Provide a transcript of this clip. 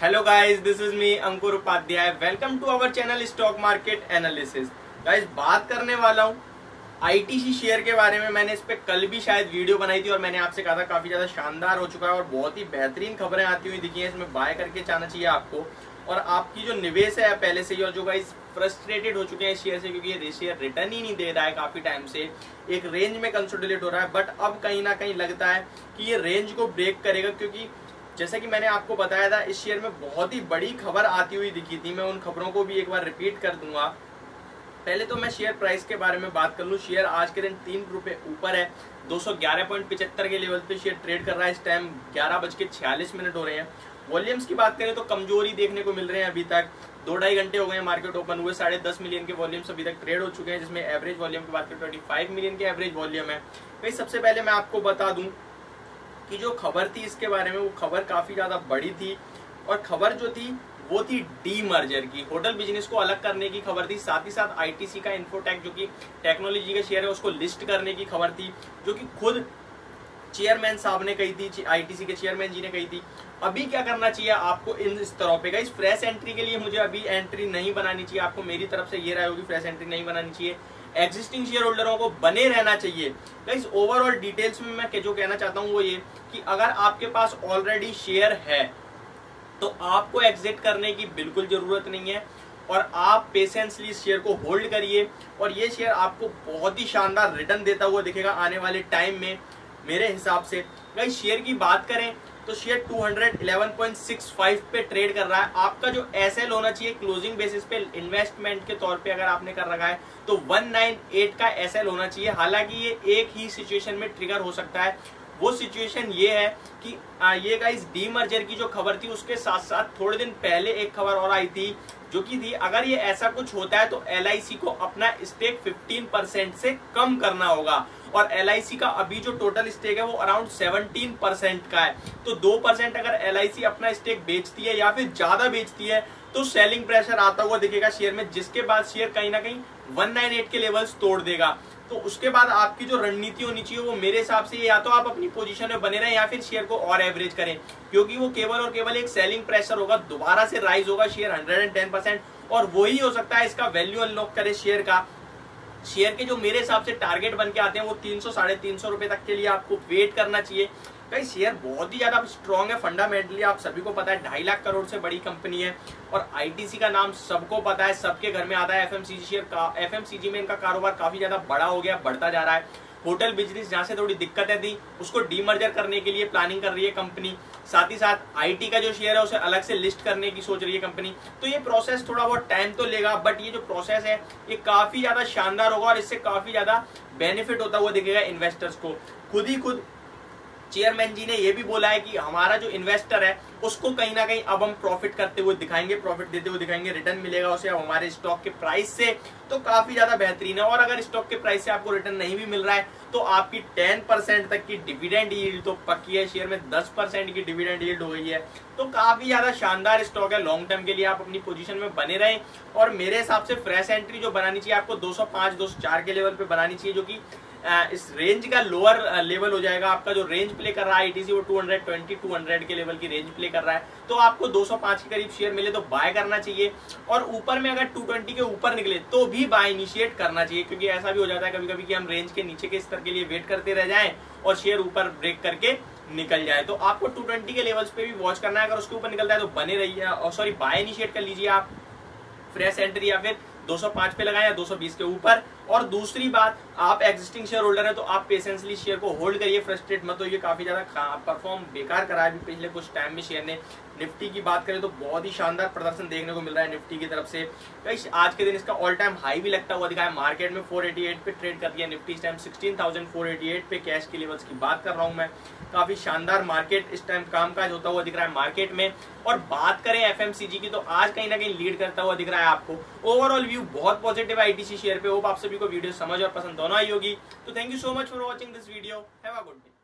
Hello guys this is me Ankur Upadhyay welcome to our channel stock market analysis guys बात करने वाला हूँ ITC share के बारे में। मैंने इस पर कल भी शायद वीडियो बनाई थी और मैंने आपसे कहा था काफ़ी ज़्यादा शानदार हो चुका है और बहुत ही बेहतरीन खबरें आती हुई दिखी हैं। इसमें बाय करके जाना चाहिए आपको। और आपकी जो निवेश है पहले से ही और जो गाइस फ्रस्ट्रेटेड हो चुके हैं शेयर से, क्योंकि ये शेयर रिटर्न ही नहीं दे रहा है काफ़ी टाइम से। एक रेंज में कंसोलिडेट हो रहा है बट अब कहीं ना कहीं लगता है कि ये रेंज को ब्रेक करेगा, क्योंकि जैसा कि मैंने आपको बताया था, इस शेयर में बहुत ही बड़ी खबर आती हुई दिखी थी। मैं उन खबरों को भी एक बार रिपीट कर दूँगा। पहले तो मैं शेयर प्राइस के बारे में बात कर लूँ। शेयर आज के दिन तीन रुपए ऊपर है। दो के लेवल पे शेयर ट्रेड कर रहा है। इस टाइम ग्यारह बज के छियालीस मिनट हो रहे हैं। वॉल्यूम्स की बात करें तो कमज़ोरी देखने को मिल रहे हैं अभी तक। दो ढाई घंटे हो गए हैं मार्केट ओपन हुए। साढ़े दस मिलियन के वॉल्यूम्स अभी तक ट्रेड हो चुके हैं, जिसमें एवरेज वॉल्यूम की बात करें ट्वेंटी फाइव मिलियन के एवरेज वॉल्यूम है। भाई सबसे पहले मैं आपको बता दूँ कि जो खबर थी इसके बारे में, वो खबर काफ़ी ज़्यादा बड़ी थी और खबर जो थी, वो थी डी मर्जर की। होटल बिज़नेस को अलग करने की खबर थी, साथ ही साथ आईटीसी का इन्फोटेक जो कि टेक्नोलॉजी का शेयर है, उसको लिस्ट करने की खबर थी, जो कि खुद चेयरमैन साहब ने कही थी आईटीसी के चेयरमैन जी ने कही थी। अभी क्या करना चाहिए आपको इन इस तरह पे? इस फ्रेश एंट्री के लिए मुझे अभी एंट्री नहीं बनानी चाहिए। आपको मेरी तरफ़ से ये राय होगी फ्रेश एंट्री नहीं बनानी चाहिए। एग्जिस्टिंग शेयर होल्डरों को बने रहना चाहिए। इस ओवरऑल डिटेल्स में मैं जो कहना चाहता हूँ वो ये कि अगर आपके पास ऑलरेडी शेयर है तो आपको एग्जिट करने की बिल्कुल ज़रूरत नहीं है और आप पेशेंसली इस शेयर को होल्ड करिए और ये शेयर आपको बहुत ही शानदार रिटर्न देता हुआ दिखेगा आने वाले टाइम में। मेरे हिसाब से। भाई शेयर की बात करें तो शेयर 211.65 पे ट्रेड कर रहा है। आपका जो एसएल होना चाहिए क्लोजिंग बेसिस पे इन्वेस्टमेंट के तौर पे अगर आपने कर रखा है तो 198 का एसएल होना चाहिए। हालाँकि ये एक ही सिचुएशन में ट्रिगर हो सकता है। वो सिचुएशन ये है कि आ, ये का इस डीमर्जर की जो खबर थी उसके साथ साथ थोड़े दिन पहले एक खबर और आई थी जो कि थी अगर ये ऐसा कुछ होता है तो LIC को अपना स्टेक 15 परसेंट से कम करना होगा। और एलआईसी का अभी जो टोटल स्टेक है वो अराउंड 17 परसेंट का है। तो दो परसेंट अगर एलआईसी अपना स्टेक बेचती है या फिर ज़्यादा बेचती है तो सेलिंग प्रेशर आता हुआ दिखेगा शेयर में, जिसके बाद शेयर कहीं ना कहीं 198 के लेवल्स तोड़ देगा। तो उसके बाद आपकी जो रणनीति होनी चाहिए वो मेरे हिसाब से या तो आप अपनी पोजीशन में बने रहें या फिर शेयर को और एवरेज करें, क्योंकि वो केवल और केवल एक सेलिंग प्रेशर होगा, दोबारा से राइज होगा शेयर 110 परसेंट और वही हो सकता है इसका वैल्यू अनलॉक करे शेयर का। शेयर के जो मेरे हिसाब से टारगेट बन के आते हैं, वो तीन सौ, साढ़े तीन सौ रुपए तक के लिए आपको वेट करना चाहिए। भाई, शेयर बहुत ही ज़्यादा स्ट्रॉन्ग है फंडामेंटली आप सभी को पता है, ढाई लाख करोड़ से बड़ी कंपनी है। और आईटीसी का नाम सबको पता है, सबके घर में आता है एफएमसीजी शेयर का एफएमसीजी में इनका कारोबार काफ़ी ज़्यादा बड़ा हो गया, बढ़ता जा रहा है। होटल बिज़नेस जहाँ से थोड़ी दिक्कतें थी, उसको डीमर्जर करने के लिए प्लानिंग कर रही है कंपनी साथ ही साथ आईटी का जो शेयर है, उसे अलग से लिस्ट करने की सोच रही है कंपनी तो ये प्रोसेस थोड़ा बहुत टाइम तो लेगा बट ये जो प्रोसेस है, ये काफ़ी ज़्यादा शानदार होगा और इससे काफ़ी ज़्यादा बेनिफिट होता हुआ दिखेगा इन्वेस्टर्स को। खुद ही खुद चेयरमैन जी ने यह भी बोला है कि हमारा जो इन्वेस्टर है, उसको कहीं ना कहीं अब हम प्रॉफिट करते हुए दिखाएँगे प्रॉफिट देते हुए दिखाएँगे रिटर्न मिलेगा उसे अब हमारे स्टॉक के प्राइस से तो काफ़ी ज़्यादा बेहतरीन है। और अगर स्टॉक के प्राइस से आपको रिटर्न नहीं भी मिल रहा है तो आपकी 10 परसेंट तक की डिविडेंड यील्ड तो पक्की है। शेयर में 10 परसेंट की डिविडेंड यील्ड हो गई है। तो काफ़ी ज़्यादा शानदार स्टॉक है। लॉन्ग टर्म के लिए आप अपनी पोजीशन में बने रहें। और मेरे हिसाब से फ्रेश एंट्री जो बनानी चाहिए, आपको 205 204 के लेवल पे बनानी चाहिए, जो कि इस रेंज का लोअर लेवल हो जाएगा। आपका जो रेंज प्ले कर रहा है आईटीसी वो 220 200 के लेवल की रेंज प्ले कर रहा है। तो आपको 205 के करीब शेयर मिले तो बाय करना चाहिए। और ऊपर में अगर 220 के ऊपर निकले तो भी बाय इनिशिएट करना चाहिए। क्योंकि ऐसा भी हो जाता है कभी कभी कि हम रेंज के नीचे के स्तर के लिए वेट करते रह जाए और शेयर ऊपर ब्रेक करके निकल जाए। तो आपको 220 के लेवल्स पे भी वॉच करना है। अगर उसके ऊपर निकलता है तो बने रहिए। और सॉरी बाय इनिशिएट कर लीजिए आप। फ्रेश एंट्री या फिर 205 पे लगाए या 220 के ऊपर और दूसरी बात आप एग्जिस्टिंग शेयर होल्डर है तो आप पेशेंसली शेयर को होल्ड करिए फ्रस्ट्रेट मत होइए काफ़ी ज़्यादा परफॉर्म बेकार करा है पिछले कुछ टाइम में शेयर ने। निफ्टी की बात करें तो बहुत ही शानदार प्रदर्शन देखने को मिल रहा है निफ्टी की तरफ़ से। आज के दिन इसका ऑल टाइम हाई भी लगता हुआ दिखा है। मार्केट में 488 पे ट्रेड कर दिया निफ्टी इस टाइम 16,488 पे कैश के लेवल्स की बात कर रहा हूँ मैं। काफ़ी शानदार मार्केट इस टाइम कामकाज होता हुआ दिख रहा है मार्केट में। और बात करें एफएमसीजी की तो आज कहीं ना कहीं लीड करता हुआ दिख रहा है आपको। ओवरऑल व्यू बहुत पॉजिटिव है आईटीसी शेयर पे। होप आप सभी को वीडियो समझ और पसंद दोनों आई होगी। तो thank you so much for watching this video have a good day